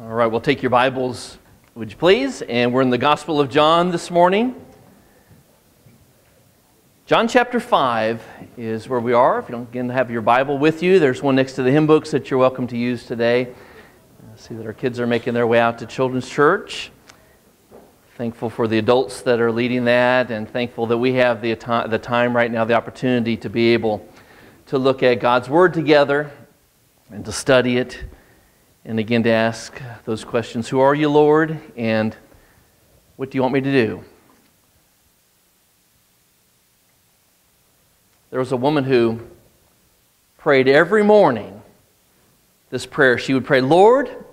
All right, we'll take your Bibles, would you please? And we're in the Gospel of John this morning. John chapter 5 is where we are. If you don't again have your Bible with you, there's one next to the hymn books that you're welcome to use today. I see that our kids are making their way out to Children's Church. Thankful for the adults that are leading that, and thankful that we have the, the time right now, the opportunity to be able to look at God's Word together and to study it and again to ask those questions Who are you, Lord? And what do you want me to do? There was a woman who prayed every morning this prayer. She would pray, Lord,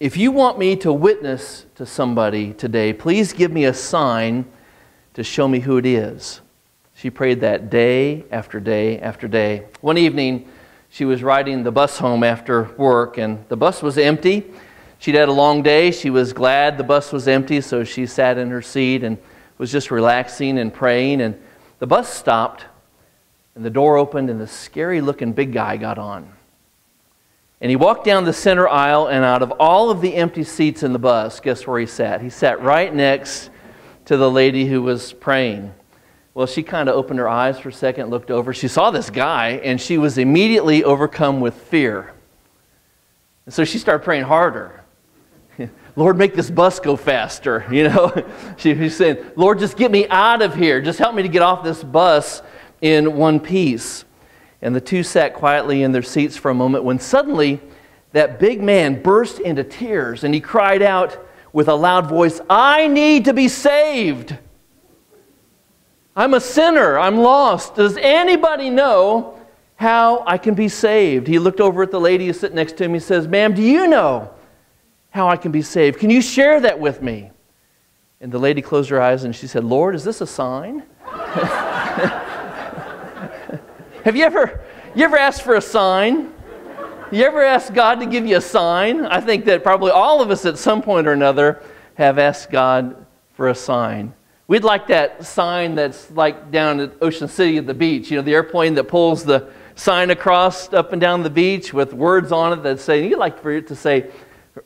if you want me to witness to somebody today, please give me a sign to show me who it is. She prayed that day after day after day. One evening, she was riding the bus home after work, and the bus was empty. She'd had a long day. She was glad the bus was empty, so she sat in her seat and was just relaxing and praying. And the bus stopped, and the door opened, and the scary looking big guy got on. And he walked down the center aisle, and out of all of the empty seats in the bus, guess where he sat? He sat right next to the lady who was praying. Well, she kind of opened her eyes for a second, looked over. She saw this guy, and she was immediately overcome with fear. And so she started praying harder. Lord, make this bus go faster. You know, she was saying, Lord, just get me out of here. Just help me to get off this bus in one piece. And the two sat quietly in their seats for a moment when suddenly that big man burst into tears and he cried out with a loud voice, I need to be saved. I'm a sinner. I'm lost. Does anybody know how I can be saved? He looked over at the lady who's sitting next to him. He says, Ma'am, do you know how I can be saved? Can you share that with me? And the lady closed her eyes and she said, Lord, is this a sign? Have you ever, you ever asked for a sign? You ever asked God to give you a sign? I think that probably all of us at some point or another have asked God for a sign. We'd like that sign that's like down at Ocean City at the beach, you know, the airplane that pulls the sign across up and down the beach with words on it that say, you'd like for it to say,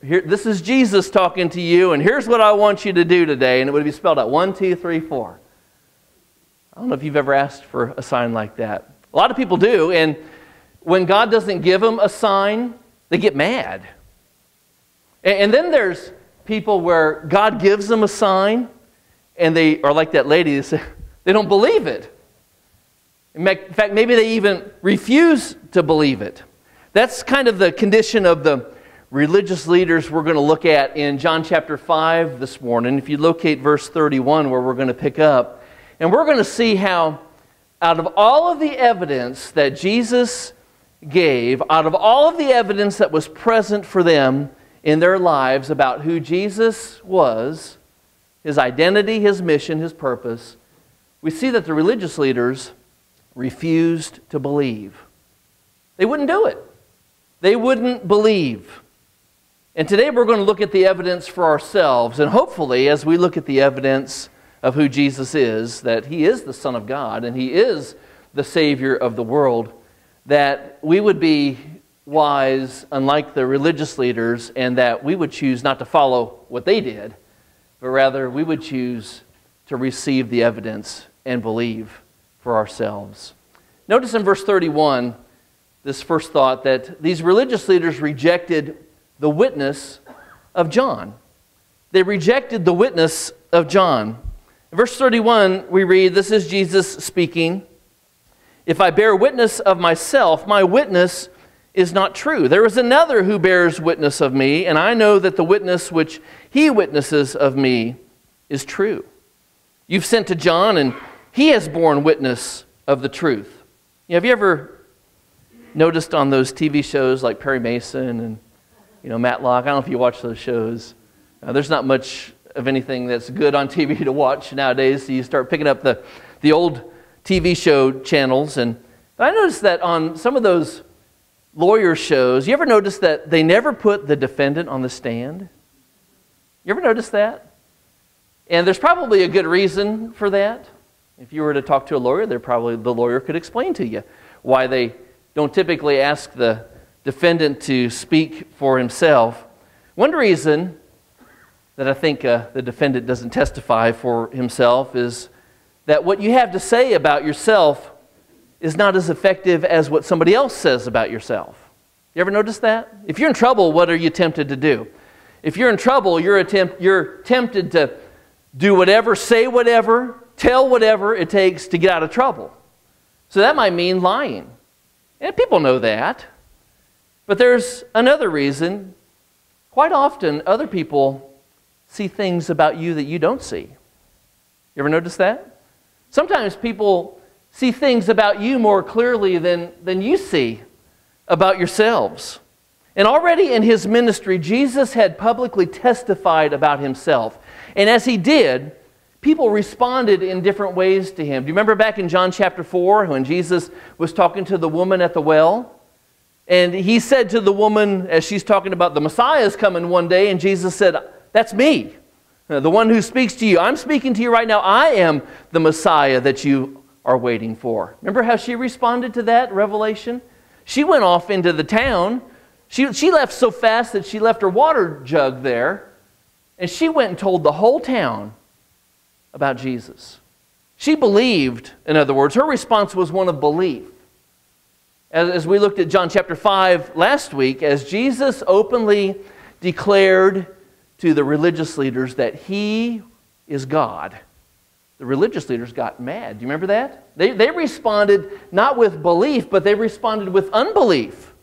Here, this is Jesus talking to you, and here's what I want you to do today. And it would be spelled out one, two, three, four. I don't know if you've ever asked for a sign like that. A lot of people do, and when God doesn't give them a sign, they get mad. And, and then there's people where God gives them a sign, and they are like that lady, they, say, they don't believe it. In fact, maybe they even refuse to believe it. That's kind of the condition of the religious leaders we're going to look at in John chapter 5 this morning. If you locate verse 31, where we're going to pick up, and we're going to see how, out of all of the evidence that Jesus gave, out of all of the evidence that was present for them in their lives about who Jesus was, his identity, his mission, his purpose, we see that the religious leaders refused to believe. They wouldn't do it. They wouldn't believe. And today we're going to look at the evidence for ourselves. And hopefully, as we look at the evidence of who Jesus is, that he is the Son of God and he is the Savior of the world, that we would be wise, unlike the religious leaders, and that we would choose not to follow what they did but rather we would choose to receive the evidence and believe for ourselves. Notice in verse 31 this first thought that these religious leaders rejected the witness of John. They rejected the witness of John. In verse 31, we read, This is Jesus speaking. If I bear witness of myself, my witness is not true. There is another who bears witness of me, and I know that the witness which he witnesses of me is true. You've sent to John, and he has borne witness of the truth. You know, have you ever noticed on those TV shows like Perry Mason and you know Matlock? I don't know if you watch those shows. Uh, there's not much of anything that's good on TV to watch nowadays, so you start picking up the, the old TV show channels. And I noticed that on some of those lawyer shows, you ever notice that they never put the defendant on the stand? You ever notice that? And there's probably a good reason for that. If you were to talk to a lawyer, they probably the lawyer could explain to you why they don't typically ask the defendant to speak for himself. One reason that I think uh, the defendant doesn't testify for himself is that what you have to say about yourself is not as effective as what somebody else says about yourself. You ever notice that? If you're in trouble, what are you tempted to do? If you're in trouble, you're, you're tempted to do whatever, say whatever, tell whatever it takes to get out of trouble. So that might mean lying. And people know that. But there's another reason. Quite often, other people see things about you that you don't see. You ever notice that? Sometimes people see things about you more clearly than, than you see about yourselves. And already in his ministry, Jesus had publicly testified about himself. And as he did, people responded in different ways to him. Do you remember back in John chapter 4 when Jesus was talking to the woman at the well? And he said to the woman, as she's talking about the Messiah is coming one day, and Jesus said, That's me, uh, the one who speaks to you. I'm speaking to you right now. I am the Messiah that you are waiting for. Remember how she responded to that revelation? She went off into the town. She, she left so fast that she left her water jug there, and she went and told the whole town about Jesus. She believed, in other words, her response was one of belief. As, as we looked at John chapter 5 last week, as Jesus openly declared to the religious leaders that he is God the religious leaders got mad. Do you remember that? They, they responded not with belief, but they responded with unbelief.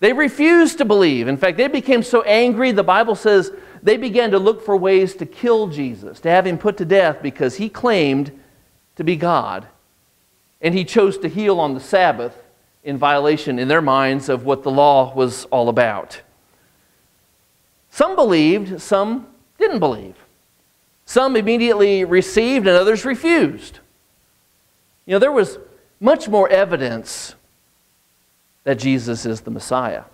They refused to believe. In fact, they became so angry, the Bible says they began to look for ways to kill Jesus, to have him put to death because he claimed to be God. And he chose to heal on the Sabbath in violation, in their minds, of what the law was all about. Some believed, some didn't believe. Some immediately received and others refused. You know, there was much more evidence that Jesus is the Messiah.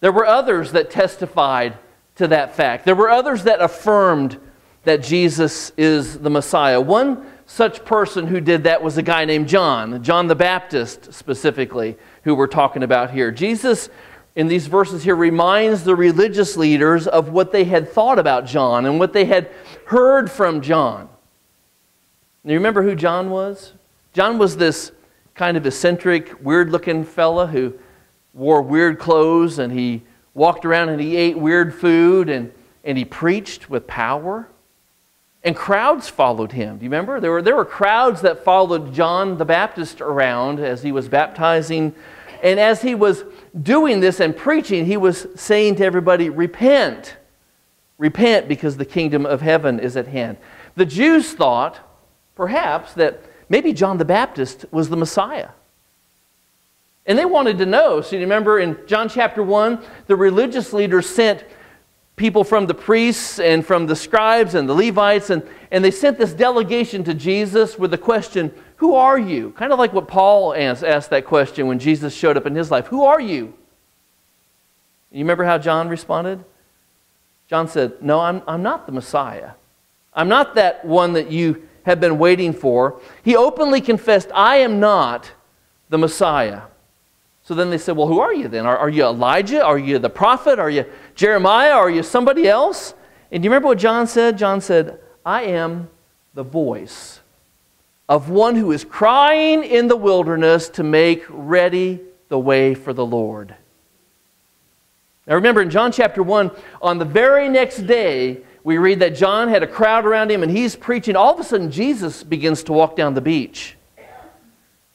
There were others that testified to that fact. There were others that affirmed that Jesus is the Messiah. One such person who did that was a guy named John, John the Baptist specifically, who we're talking about here. Jesus in these verses here reminds the religious leaders of what they had thought about John and what they had heard from John. Now, you remember who John was? John was this kind of eccentric, weird looking fella who wore weird clothes and he walked around and he ate weird food and, and he preached with power. And crowds followed him. Do you remember? There were, there were crowds that followed John the Baptist around as he was baptizing. And as he was doing this and preaching, he was saying to everybody, Repent. Repent because the kingdom of heaven is at hand. The Jews thought, perhaps, that maybe John the Baptist was the Messiah. And they wanted to know. So you remember in John chapter 1, the religious leaders sent people from the priests and from the scribes and the Levites, and, and they sent this delegation to Jesus with the question, Who are you? Kind of like what Paul asked, asked that question when Jesus showed up in his life Who are you? You remember how John responded? John said, No, I'm, I'm not the Messiah. I'm not that one that you have been waiting for. He openly confessed, I am not the Messiah. So then they said, Well, who are you then? Are, are you Elijah? Are you the prophet? Are you Jeremiah? Are you somebody else? And do you remember what John said? John said, I am the voice of one who is crying in the wilderness to make ready the way for the Lord. Now remember in John chapter 1, on the very next day, we read that John had a crowd around him and he's preaching. All of a sudden, Jesus begins to walk down the beach.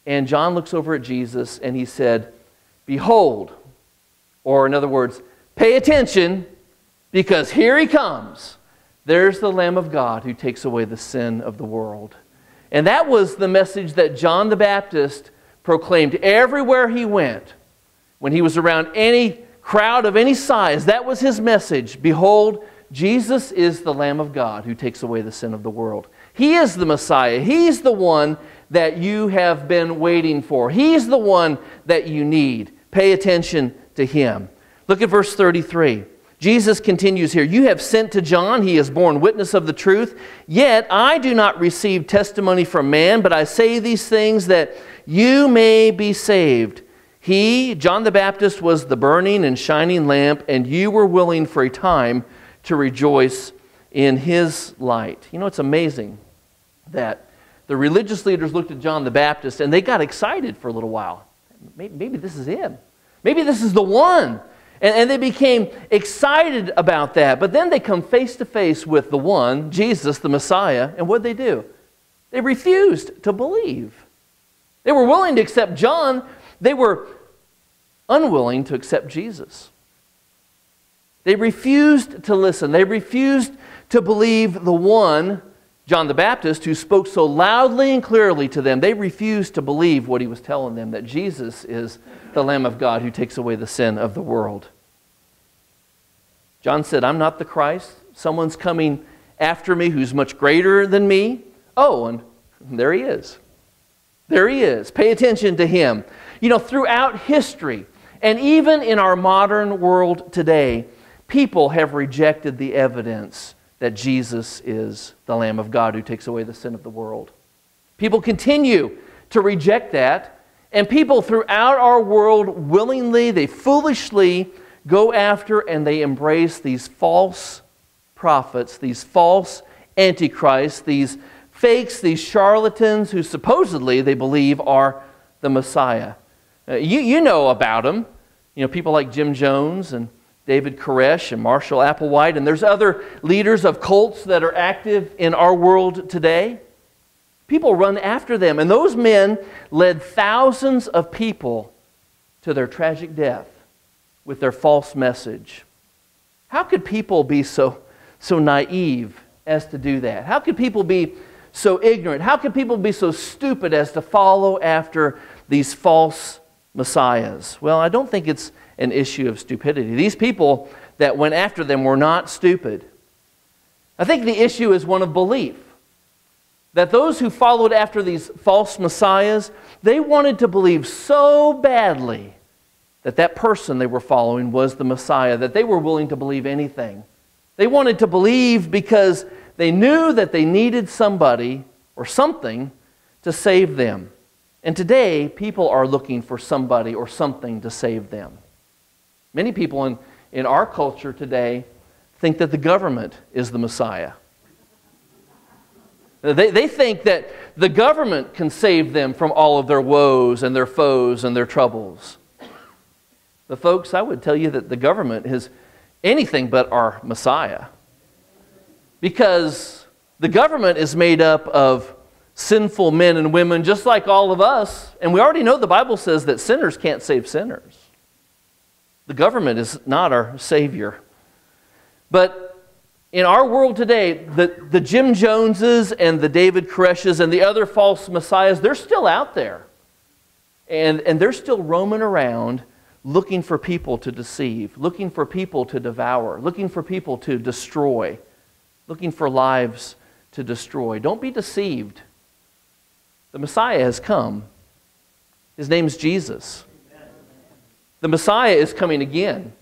And John looks over at Jesus and he said, Behold, or in other words, pay attention because here he comes. There's the Lamb of God who takes away the sin of the world. And that was the message that John the Baptist proclaimed everywhere he went. When he was around any crowd of any size, that was his message. Behold, Jesus is the Lamb of God who takes away the sin of the world. He is the Messiah. He's the one that you have been waiting for. He's the one that you need. Pay attention to him. Look at verse 33. Jesus continues here You have sent to John, he has borne witness of the truth. Yet I do not receive testimony from man, but I say these things that you may be saved. He, John the Baptist, was the burning and shining lamp, and you were willing for a time to rejoice in his light. You know, it's amazing that the religious leaders looked at John the Baptist and they got excited for a little while. Maybe, maybe this is him. Maybe this is the one. And, and they became excited about that. But then they come face to face with the one, Jesus, the Messiah, and what they do? They refused to believe. They were willing to accept John, they were unwilling to accept Jesus. They refused to listen. They refused to believe the one, John the Baptist, who spoke so loudly and clearly to them. They refused to believe what he was telling them that Jesus is the Lamb of God who takes away the sin of the world. John said, I'm not the Christ. Someone's coming after me who's much greater than me. Oh, and there he is. There he is. Pay attention to him. You know, throughout history, and even in our modern world today, people have rejected the evidence that Jesus is the Lamb of God who takes away the sin of the world. People continue to reject that, and people throughout our world willingly, they foolishly go after and they embrace these false prophets, these false antichrists, these fakes, these charlatans who supposedly they believe are the Messiah. Uh, you, you know about them. You know, people like Jim Jones and David Koresh and Marshall Applewhite, and there's other leaders of cults that are active in our world today. People run after them, and those men led thousands of people to their tragic death with their false message. How could people be so, so naive as to do that? How could people be so ignorant? How could people be so stupid as to follow after these false messiahs? Well, I don't think it's an issue of stupidity. These people that went after them were not stupid. I think the issue is one of belief. That those who followed after these false messiahs, they wanted to believe so badly that that person they were following was the Messiah, that they were willing to believe anything. They wanted to believe because they knew that they needed somebody or something to save them. And today, people are looking for somebody or something to save them. Many people in, in our culture today think that the government is the Messiah. They, they think that the government can save them from all of their woes and their foes and their troubles. But, folks, I would tell you that the government is anything but our Messiah. Because the government is made up of sinful men and women just like all of us. And we already know the Bible says that sinners can't save sinners. The government is not our Savior. But in our world today, the, the Jim Joneses and the David Koreshes and the other false messiahs, they're still out there. And, and they're still roaming around looking for people to deceive, looking for people to devour, looking for people to destroy looking for lives to destroy. Don't be deceived. The Messiah has come. His name is Jesus. The Messiah is coming again.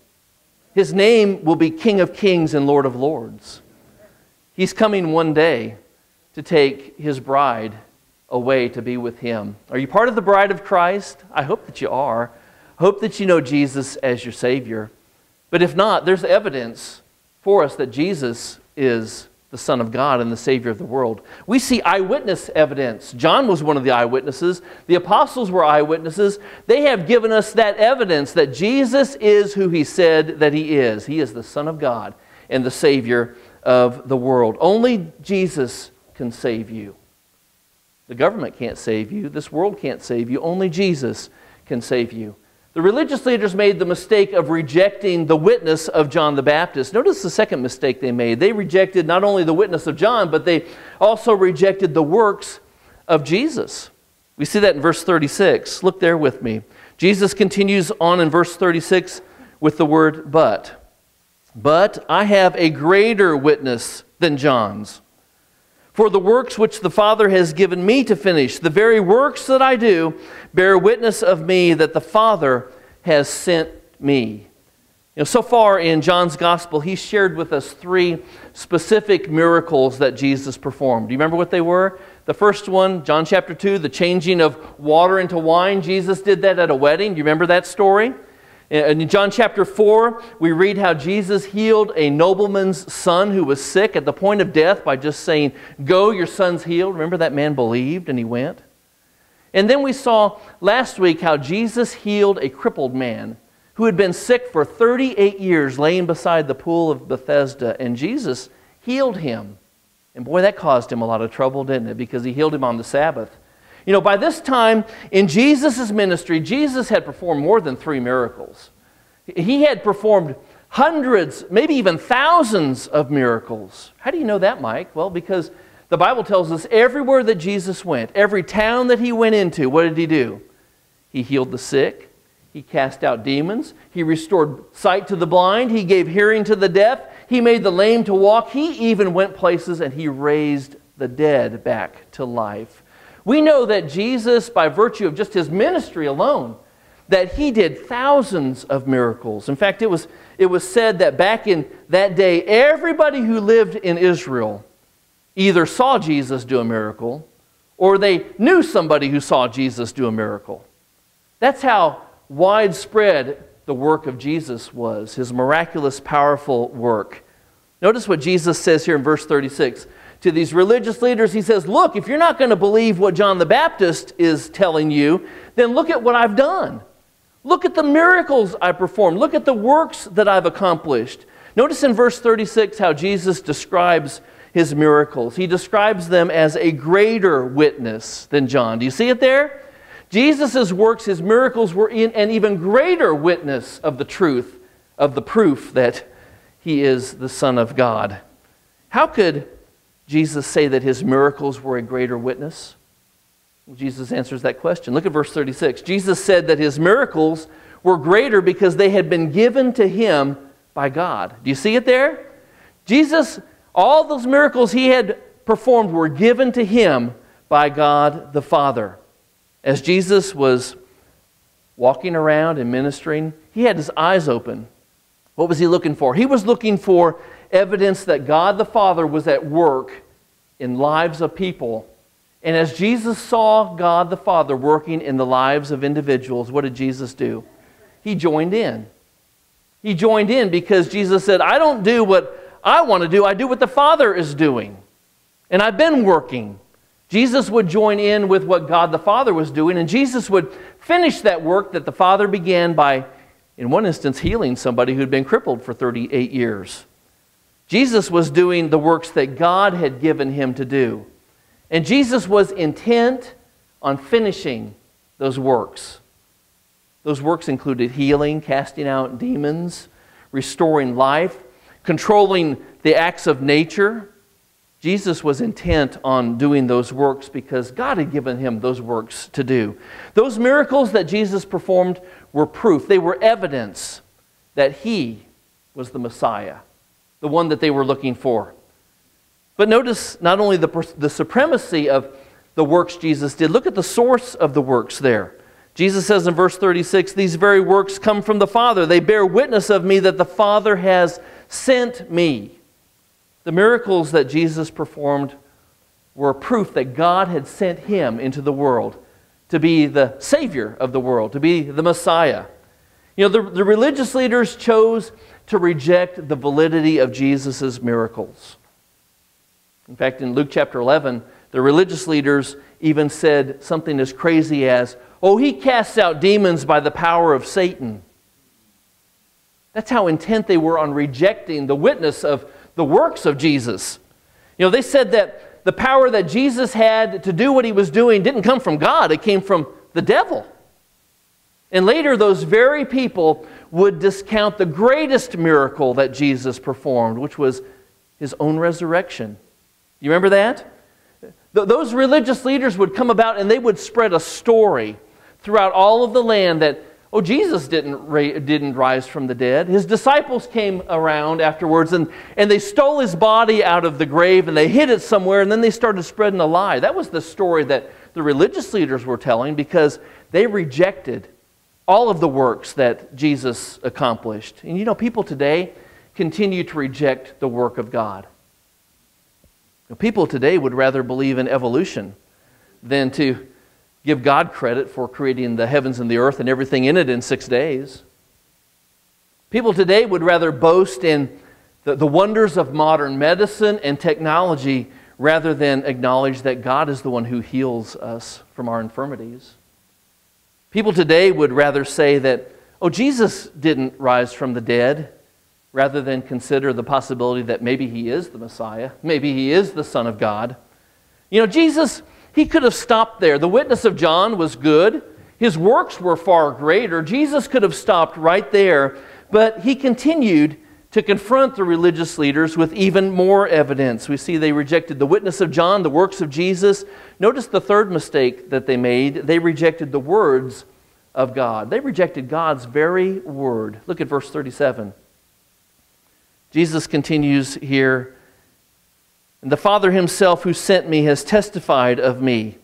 His name will be King of Kings and Lord of Lords. He's coming one day to take his bride away to be with him. Are you part of the bride of Christ? I hope that you are. Hope that you know Jesus as your Savior. But if not, there's evidence for us that Jesus is the Son of God and the Savior of the world. We see eyewitness evidence. John was one of the eyewitnesses. The apostles were eyewitnesses. They have given us that evidence that Jesus is who he said that he is. He is the Son of God and the Savior of the world. Only Jesus can save you. The government can't save you. This world can't save you. Only Jesus can save you. The religious leaders made the mistake of rejecting the witness of John the Baptist. Notice the second mistake they made. They rejected not only the witness of John, but they also rejected the works of Jesus. We see that in verse 36. Look there with me. Jesus continues on in verse 36 with the word but. But I have a greater witness than John's. For the works which the Father has given me to finish, the very works that I do, bear witness of me that the Father has sent me. You know, so far in John's gospel, he shared with us three specific miracles that Jesus performed. Do you remember what they were? The first one, John chapter 2, the changing of water into wine. Jesus did that at a wedding. Do you remember that story? In John chapter 4, we read how Jesus healed a nobleman's son who was sick at the point of death by just saying, Go, your son's healed. Remember that man believed and he went? And then we saw last week how Jesus healed a crippled man who had been sick for 38 years laying beside the pool of Bethesda, and Jesus healed him. And boy, that caused him a lot of trouble, didn't it? Because he healed him on the Sabbath. You know, by this time in Jesus' ministry, Jesus had performed more than three miracles. He had performed hundreds, maybe even thousands of miracles. How do you know that, Mike? Well, because the Bible tells us everywhere that Jesus went, every town that he went into, what did he do? He healed the sick, he cast out demons. He restored sight to the blind. He gave hearing to the deaf. He made the lame to walk. He even went places and he raised the dead back to life. We know that Jesus, by virtue of just his ministry alone, that he did thousands of miracles. In fact, it was, it was said that back in that day, everybody who lived in Israel either saw Jesus do a miracle or they knew somebody who saw Jesus do a miracle. That's how widespread the work of Jesus was, his miraculous, powerful work. Notice what Jesus says here in verse 36. To these religious leaders, he says, Look, if you're not going to believe what John the Baptist is telling you, then look at what I've done. Look at the miracles I performed. Look at the works that I've accomplished. Notice in verse 36 how Jesus describes his miracles. He describes them as a greater witness than John. Do you see it there? Jesus' works, his miracles, were in an even greater witness of the truth, of the proof that he is the Son of God. How could Jesus say that his miracles were a greater witness? Jesus answers that question. Look at verse 36. Jesus said that his miracles were greater because they had been given to him by God. Do you see it there? Jesus, all those miracles he had performed were given to him by God the Father. As Jesus was walking around and ministering, he had his eyes open. What was he looking for? He was looking for evidence that God the Father was at work in lives of people. And as Jesus saw God the Father working in the lives of individuals, what did Jesus do? He joined in. He joined in because Jesus said, I don't do what I want to do, I do what the Father is doing. And I've been working. Jesus would join in with what God the Father was doing, and Jesus would finish that work that the Father began by, in one instance, healing somebody who'd been crippled for 38 years. Jesus was doing the works that God had given him to do. And Jesus was intent on finishing those works. Those works included healing, casting out demons, restoring life, controlling the acts of nature, Jesus was intent on doing those works because God had given him those works to do. Those miracles that Jesus performed were proof, they were evidence that he was the Messiah, the one that they were looking for. But notice not only the, the supremacy of the works Jesus did, look at the source of the works there. Jesus says in verse 36 These very works come from the Father. They bear witness of me that the Father has sent me. The miracles that Jesus performed were proof that God had sent him into the world to be the Savior of the world, to be the Messiah. You know, the, the religious leaders chose to reject the validity of Jesus' miracles. In fact, in Luke chapter 11, the religious leaders even said something as crazy as, Oh, he casts out demons by the power of Satan. That's how intent they were on rejecting the witness of the works of Jesus. You know, they said that the power that Jesus had to do what he was doing didn't come from God, it came from the devil. And later, those very people would discount the greatest miracle that Jesus performed, which was his own resurrection. You remember that? those religious leaders would come about and they would spread a story throughout all of the land that Oh, Jesus didn't, ra- didn't rise from the dead. His disciples came around afterwards and, and they stole his body out of the grave and they hid it somewhere and then they started spreading a lie. That was the story that the religious leaders were telling because they rejected all of the works that Jesus accomplished. And you know, people today continue to reject the work of God. People today would rather believe in evolution than to give God credit for creating the heavens and the earth and everything in it in six days. People today would rather boast in the, the wonders of modern medicine and technology rather than acknowledge that God is the one who heals us from our infirmities. People today would rather say that, oh, Jesus didn't rise from the dead, rather than consider the possibility that maybe he is the Messiah, maybe he is the Son of God. You know, Jesus, he could have stopped there. The witness of John was good, his works were far greater. Jesus could have stopped right there, but he continued to confront the religious leaders with even more evidence. We see they rejected the witness of John, the works of Jesus. Notice the third mistake that they made they rejected the words of God. They rejected God's very word. Look at verse 37. Jesus continues here, and the Father himself who sent me has testified of me.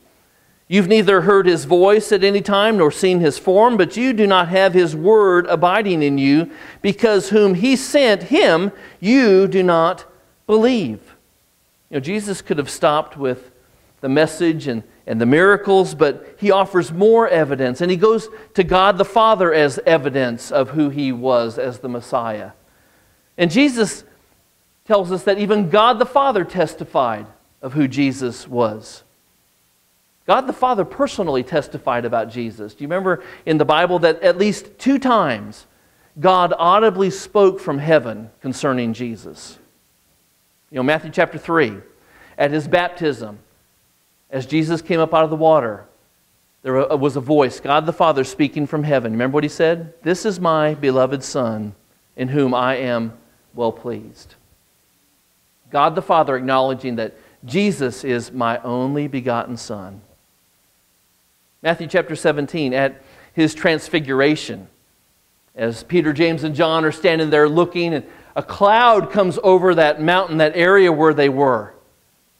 You've neither heard his voice at any time nor seen his form, but you do not have his word abiding in you, because whom he sent, him you do not believe. You know, Jesus could have stopped with the message and, and the miracles, but he offers more evidence, and he goes to God the Father as evidence of who he was as the Messiah. And Jesus tells us that even God the Father testified of who Jesus was. God the Father personally testified about Jesus. Do you remember in the Bible that at least two times God audibly spoke from heaven concerning Jesus? You know, Matthew chapter 3, at his baptism, as Jesus came up out of the water, there was a voice, God the Father speaking from heaven. Remember what he said? This is my beloved Son, in whom I am well pleased. God the Father acknowledging that Jesus is my only begotten Son. Matthew chapter 17, at his transfiguration, as Peter, James, and John are standing there looking, and a cloud comes over that mountain, that area where they were,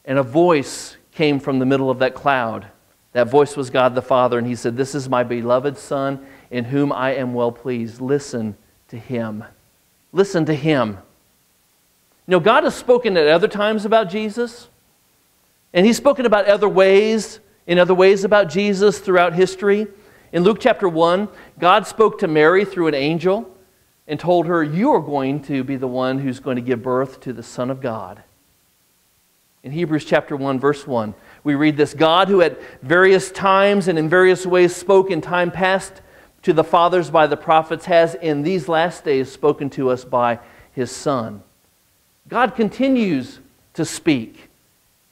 and a voice came from the middle of that cloud. That voice was God the Father, and he said, This is my beloved Son, in whom I am well pleased. Listen to him. Listen to him. You know, God has spoken at other times about Jesus, and He's spoken about other ways, in other ways about Jesus throughout history. In Luke chapter 1, God spoke to Mary through an angel and told her, You are going to be the one who's going to give birth to the Son of God. In Hebrews chapter 1, verse 1, we read this God who at various times and in various ways spoke in time past to the fathers by the prophets, has in these last days spoken to us by his Son. God continues to speak.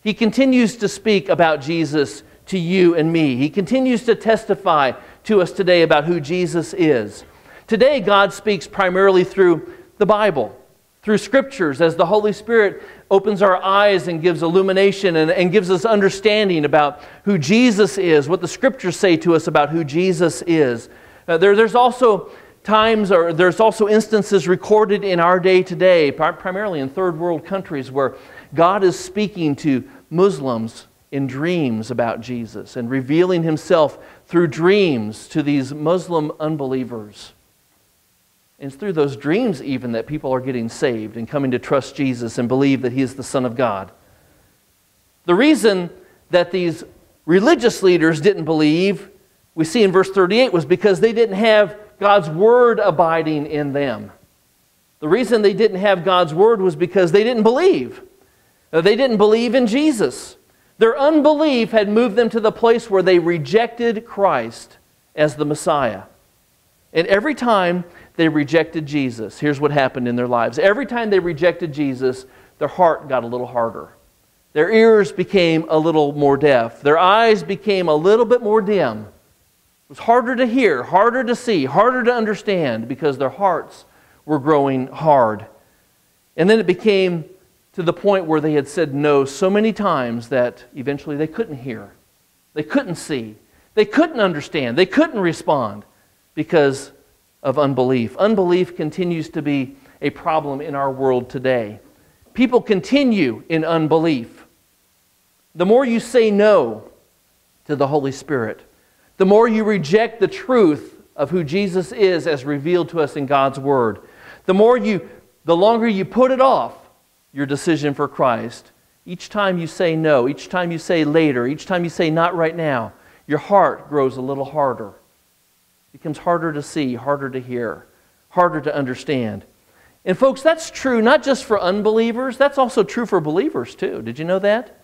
He continues to speak about Jesus to you and me. He continues to testify to us today about who Jesus is. Today, God speaks primarily through the Bible, through scriptures, as the Holy Spirit opens our eyes and gives illumination and, and gives us understanding about who Jesus is, what the scriptures say to us about who Jesus is. Uh, there, there's also times or there's also instances recorded in our day today, primarily in third world countries, where God is speaking to Muslims in dreams about Jesus and revealing himself through dreams to these Muslim unbelievers. And it's through those dreams, even, that people are getting saved and coming to trust Jesus and believe that he is the Son of God. The reason that these religious leaders didn't believe we see in verse 38 was because they didn't have God's word abiding in them. The reason they didn't have God's word was because they didn't believe. They didn't believe in Jesus. Their unbelief had moved them to the place where they rejected Christ as the Messiah. And every time they rejected Jesus, here's what happened in their lives. Every time they rejected Jesus, their heart got a little harder. Their ears became a little more deaf. Their eyes became a little bit more dim It was harder to hear, harder to see, harder to understand because their hearts were growing hard. And then it became to the point where they had said no so many times that eventually they couldn't hear, they couldn't see, they couldn't understand, they couldn't respond because of unbelief. Unbelief continues to be a problem in our world today. People continue in unbelief. The more you say no to the Holy Spirit, the more you reject the truth of who Jesus is as revealed to us in God's Word, the more you, the longer you put it off, your decision for Christ, each time you say no, each time you say later, each time you say not right now, your heart grows a little harder. It becomes harder to see, harder to hear, harder to understand. And folks, that's true not just for unbelievers, that's also true for believers too. Did you know that?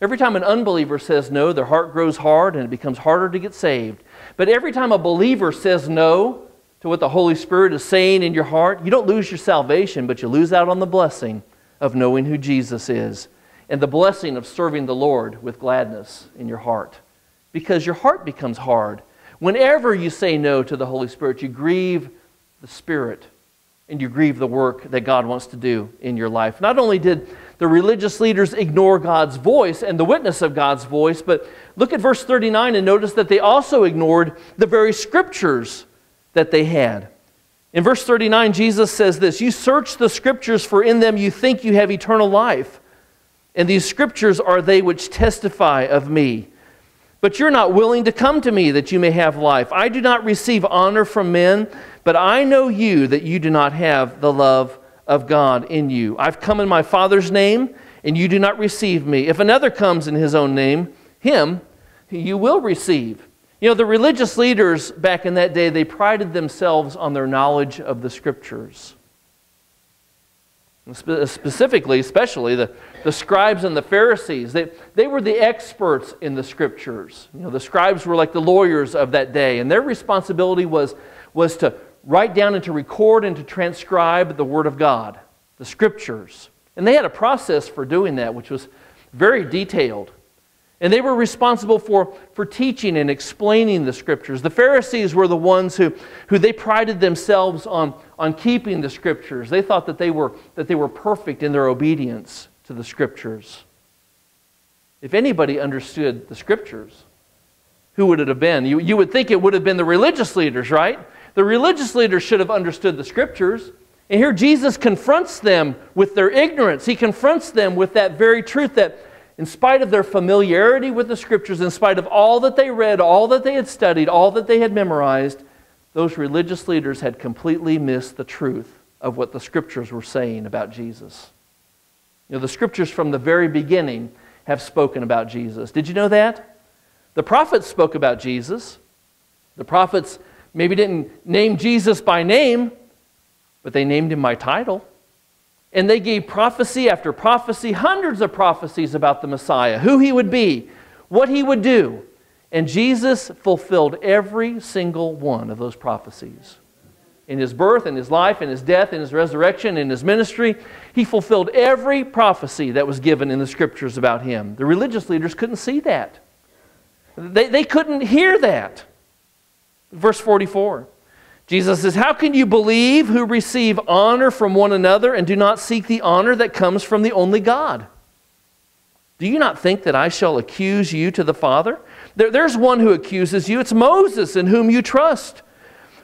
Every time an unbeliever says no, their heart grows hard and it becomes harder to get saved. But every time a believer says no to what the Holy Spirit is saying in your heart, you don't lose your salvation, but you lose out on the blessing of knowing who Jesus is and the blessing of serving the Lord with gladness in your heart. Because your heart becomes hard. Whenever you say no to the Holy Spirit, you grieve the Spirit and you grieve the work that God wants to do in your life. Not only did the religious leaders ignore God's voice and the witness of God's voice, but look at verse 39 and notice that they also ignored the very scriptures that they had. In verse 39, Jesus says this You search the scriptures, for in them you think you have eternal life. And these scriptures are they which testify of me. But you're not willing to come to me that you may have life. I do not receive honor from men but I know you that you do not have the love of God in you. I've come in my Father's name, and you do not receive me. If another comes in his own name, him you will receive. You know, the religious leaders back in that day, they prided themselves on their knowledge of the scriptures. Specifically, especially the, the scribes and the Pharisees. They, they were the experts in the scriptures. You know, the scribes were like the lawyers of that day, and their responsibility was, was to write down and to record and to transcribe the Word of God, the Scriptures. And they had a process for doing that, which was very detailed. And they were responsible for, for teaching and explaining the Scriptures. The Pharisees were the ones who, who they prided themselves on, on keeping the Scriptures. They thought that they, were, that they were perfect in their obedience to the Scriptures. If anybody understood the Scriptures, who would it have been? You, you would think it would have been the religious leaders, right? The religious leaders should have understood the scriptures. And here Jesus confronts them with their ignorance. He confronts them with that very truth that, in spite of their familiarity with the scriptures, in spite of all that they read, all that they had studied, all that they had memorized, those religious leaders had completely missed the truth of what the scriptures were saying about Jesus. You know, the scriptures from the very beginning have spoken about Jesus. Did you know that? The prophets spoke about Jesus. The prophets maybe didn't name Jesus by name, but they named him by title. And they gave prophecy after prophecy, hundreds of prophecies about the Messiah, who he would be, what he would do. And Jesus fulfilled every single one of those prophecies. In his birth, in his life, in his death, in his resurrection, in his ministry, he fulfilled every prophecy that was given in the scriptures about him. The religious leaders couldn't see that, they, they couldn't hear that. Verse 44. Jesus says, How can you believe who receive honor from one another and do not seek the honor that comes from the only God? Do you not think that I shall accuse you to the Father? There, there's one who accuses you. It's Moses in whom you trust.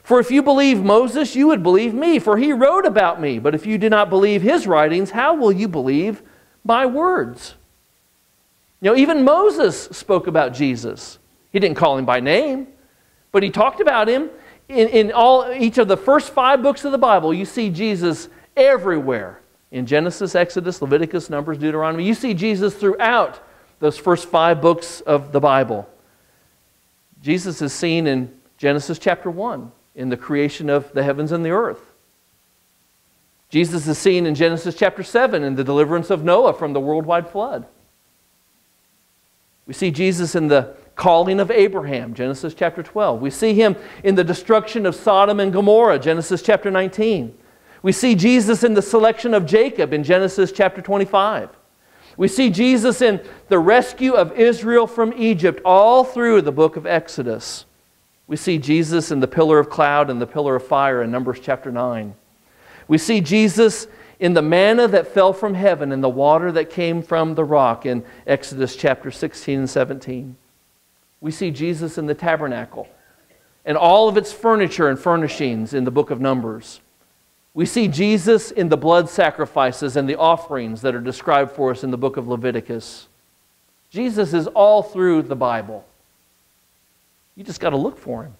For if you believe Moses, you would believe me, for he wrote about me. But if you do not believe his writings, how will you believe my words? You know, even Moses spoke about Jesus. He didn't call him by name, but he talked about him in, in all, each of the first five books of the Bible. You see Jesus everywhere. In Genesis, Exodus, Leviticus, Numbers, Deuteronomy. You see Jesus throughout those first five books of the Bible. Jesus is seen in Genesis chapter 1 in the creation of the heavens and the earth. Jesus is seen in Genesis chapter 7 in the deliverance of Noah from the worldwide flood. We see Jesus in the calling of Abraham, Genesis chapter 12. We see him in the destruction of Sodom and Gomorrah, Genesis chapter 19. We see Jesus in the selection of Jacob in Genesis chapter 25. We see Jesus in the rescue of Israel from Egypt all through the book of Exodus. We see Jesus in the pillar of cloud and the pillar of fire in Numbers chapter 9. We see Jesus in the manna that fell from heaven and the water that came from the rock in Exodus chapter 16 and 17 we see Jesus in the tabernacle and all of its furniture and furnishings in the book of Numbers. We see Jesus in the blood sacrifices and the offerings that are described for us in the book of Leviticus. Jesus is all through the Bible. You just got to look for him.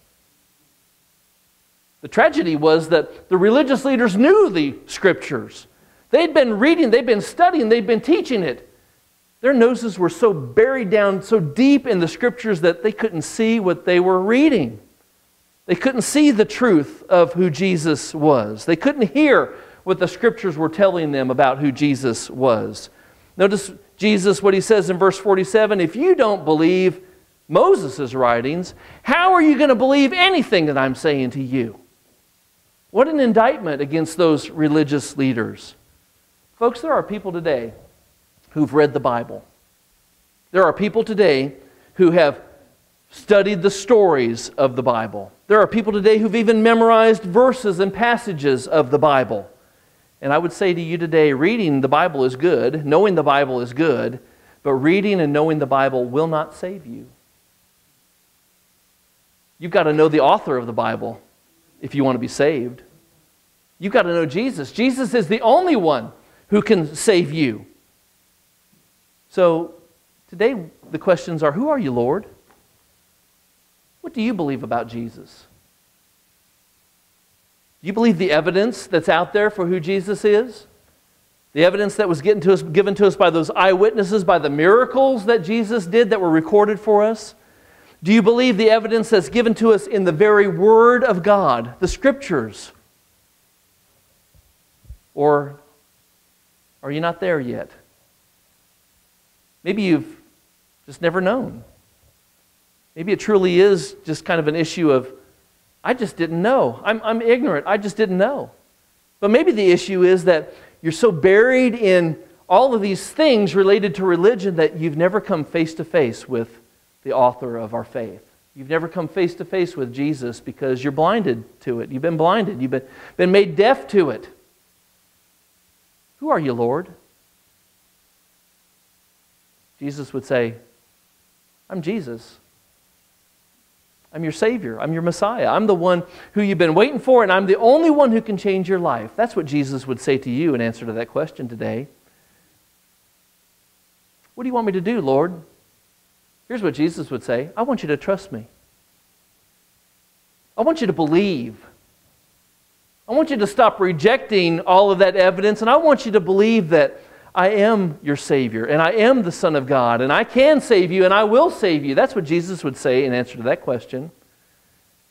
The tragedy was that the religious leaders knew the scriptures. They'd been reading, they'd been studying, they'd been teaching it. Their noses were so buried down so deep in the scriptures that they couldn't see what they were reading. They couldn't see the truth of who Jesus was. They couldn't hear what the scriptures were telling them about who Jesus was. Notice Jesus, what he says in verse 47 if you don't believe Moses' writings, how are you going to believe anything that I'm saying to you? What an indictment against those religious leaders. Folks, there are people today who've read the Bible. There are people today who have studied the stories of the Bible. There are people today who've even memorized verses and passages of the Bible. And I would say to you today, reading the Bible is good, knowing the Bible is good, but reading and knowing the Bible will not save you. You've got to know the author of the Bible if you want to be saved. You've got to know Jesus. Jesus is the only one who can save you. So today the questions are Who are you, Lord? What do you believe about Jesus? Do you believe the evidence that's out there for who Jesus is? The evidence that was given to us, given to us by those eyewitnesses, by the miracles that Jesus did that were recorded for us? Do you believe the evidence that's given to us in the very Word of God, the Scriptures? Or are you not there yet? Maybe you've just never known. Maybe it truly is just kind of an issue of, I just didn't know. I'm, I'm ignorant. I just didn't know. But maybe the issue is that you're so buried in all of these things related to religion that you've never come face to face with the author of our faith. You've never come face to face with Jesus because you're blinded to it. You've been blinded. You've been, been made deaf to it. Who are you, Lord? Jesus would say, I'm Jesus. I'm your Savior. I'm your Messiah. I'm the one who you've been waiting for, and I'm the only one who can change your life. That's what Jesus would say to you in answer to that question today. What do you want me to do, Lord? Here's what Jesus would say I want you to trust me. I want you to believe. I want you to stop rejecting all of that evidence, and I want you to believe that I am your Savior, and I am the Son of God, and I can save you, and I will save you. That's what Jesus would say in answer to that question.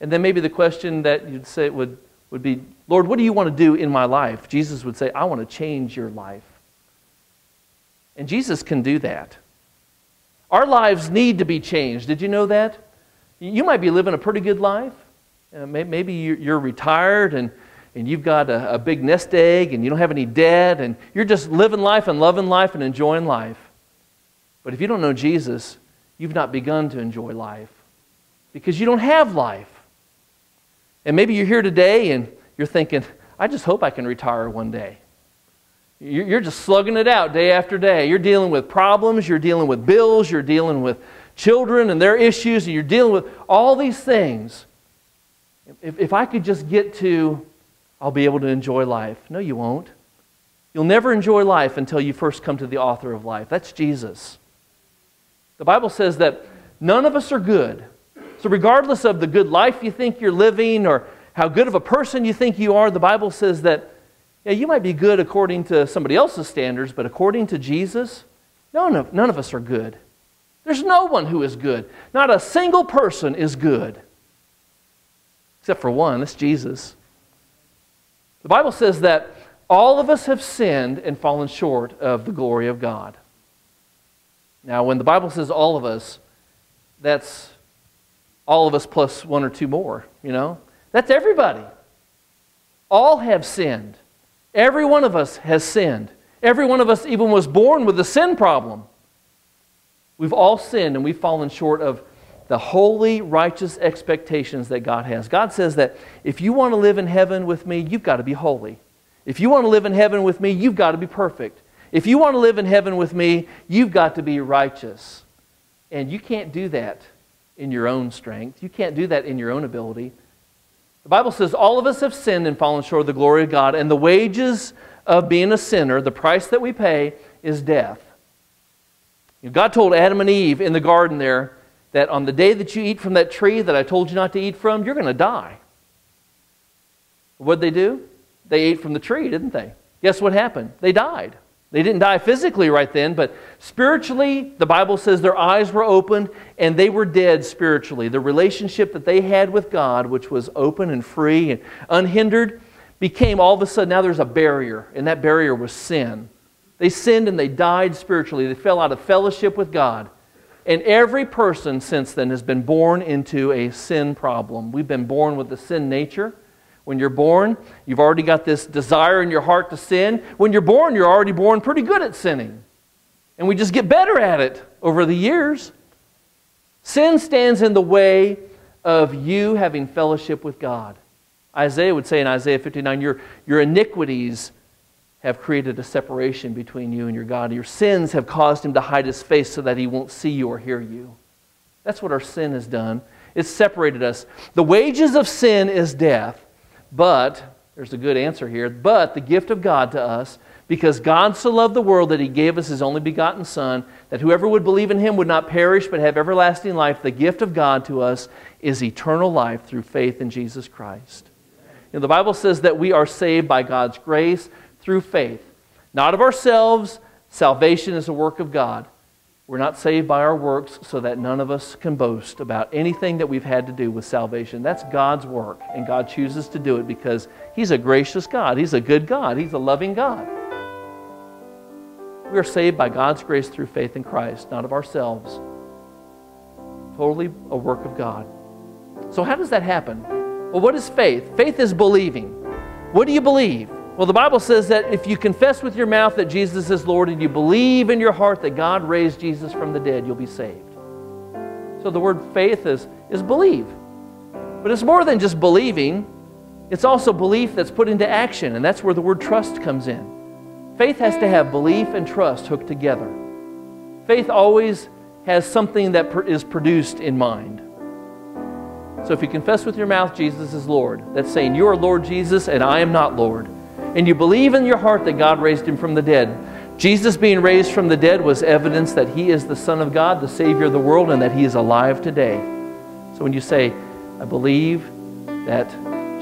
And then maybe the question that you'd say would, would be, Lord, what do you want to do in my life? Jesus would say, I want to change your life. And Jesus can do that. Our lives need to be changed. Did you know that? You might be living a pretty good life. Uh, maybe you're retired and and you've got a, a, big nest egg and you don't have any debt and you're just living life and loving life and enjoying life. But if you don't know Jesus, you've not begun to enjoy life because you don't have life. And maybe you're here today and you're thinking, I just hope I can retire one day. You're just slugging it out day after day. You're dealing with problems, you're dealing with bills, you're dealing with children and their issues, and you're dealing with all these things. If, if I could just get to I'll be able to enjoy life. No, you won't. You'll never enjoy life until you first come to the author of life. That's Jesus. The Bible says that none of us are good. So, regardless of the good life you think you're living or how good of a person you think you are, the Bible says that yeah, you might be good according to somebody else's standards, but according to Jesus, none of, none of us are good. There's no one who is good. Not a single person is good. Except for one, that's Jesus. The Bible says that all of us have sinned and fallen short of the glory of God. Now, when the Bible says all of us, that's all of us plus one or two more, you know? That's everybody. All have sinned. Every one of us has sinned. Every one of us even was born with a sin problem. We've all sinned and we've fallen short of the holy, righteous expectations that God has. God says that if you want to live in heaven with me, you've got to be holy. If you want to live in heaven with me, you've got to be perfect. If you want to live in heaven with me, you've got to be righteous. And you can't do that in your own strength. You can't do that in your own ability. The Bible says all of us have sinned and fallen short of the glory of God, and the wages of being a sinner, the price that we pay, is death. God told Adam and Eve in the garden there, that on the day that you eat from that tree that I told you not to eat from, you're going to die. What'd they do? They ate from the tree, didn't they? Guess what happened? They died. They didn't die physically right then, but spiritually, the Bible says their eyes were opened and they were dead spiritually. The relationship that they had with God, which was open and free and unhindered, became all of a sudden now there's a barrier, and that barrier was sin. They sinned and they died spiritually. They fell out of fellowship with God. And every person since then has been born into a sin problem. We've been born with a sin nature. When you're born, you've already got this desire in your heart to sin. When you're born, you're already born pretty good at sinning. And we just get better at it over the years. Sin stands in the way of you having fellowship with God. Isaiah would say in Isaiah 59 your, your iniquities have created a separation between you and your God. Your sins have caused him to hide his face so that he won't see you or hear you. That's what our sin has done. It's separated us. The wages of sin is death, but, there's a good answer here, but the gift of God to us, because God so loved the world that he gave us his only begotten Son, that whoever would believe in him would not perish but have everlasting life, the gift of God to us is eternal life through faith in Jesus Christ. You know, the Bible says that we are saved by God's grace through faith, not of ourselves. Salvation is a work of God. We're not saved by our works so that none of us can boast about anything that we've had to do with salvation. That's God's work, and God chooses to do it because He's a gracious God. He's a good God. He's a loving God. We are saved by God's grace through faith in Christ, not of ourselves. Totally a work of God. So, how does that happen? Well, what is faith? Faith is believing. What do you believe? Well, the Bible says that if you confess with your mouth that Jesus is Lord and you believe in your heart that God raised Jesus from the dead, you'll be saved. So the word faith is, is believe. But it's more than just believing, it's also belief that's put into action, and that's where the word trust comes in. Faith has to have belief and trust hooked together. Faith always has something that is produced in mind. So if you confess with your mouth Jesus is Lord, that's saying you are Lord Jesus and I am not Lord and you believe in your heart that God raised him from the dead, Jesus being raised from the dead was evidence that he is the Son of God, the Savior of the world, and that he is alive today. So when you say, I believe that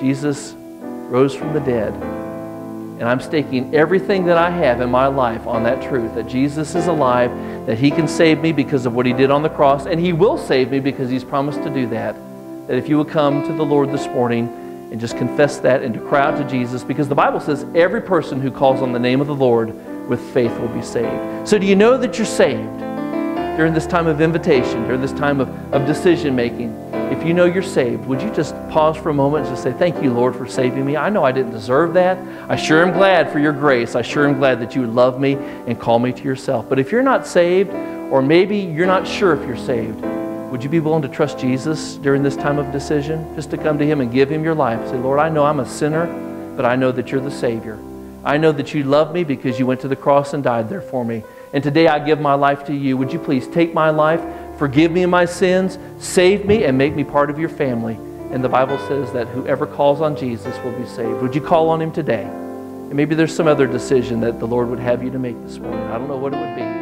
Jesus rose from the dead, and I'm staking everything that I have in my life on that truth that Jesus is alive, that he can save me because of what he did on the cross, and he will save me because he's promised to do that. That if you will come to the Lord this morning, and just confess that and to cry out to Jesus because the Bible says every person who calls on the name of the Lord with faith will be saved. So, do you know that you're saved during this time of invitation, during this time of, of decision making? If you know you're saved, would you just pause for a moment and just say, Thank you, Lord, for saving me? I know I didn't deserve that. I sure am glad for your grace. I sure am glad that you would love me and call me to yourself. But if you're not saved, or maybe you're not sure if you're saved, would you be willing to trust Jesus during this time of decision? Just to come to Him and give Him your life. Say, Lord, I know I'm a sinner, but I know that you're the Savior. I know that you love me because you went to the cross and died there for me. And today I give my life to you. Would you please take my life, forgive me of my sins, save me, and make me part of your family? And the Bible says that whoever calls on Jesus will be saved. Would you call on Him today? And maybe there's some other decision that the Lord would have you to make this morning. I don't know what it would be.